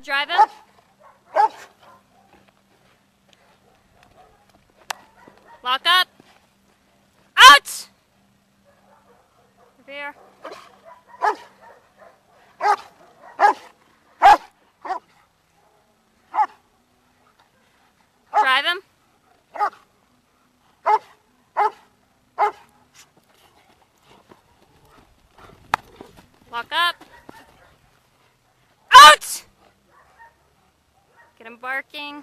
Drive him. Lock up. Out! Here. Drive him. Lock up. Out! Get him barking.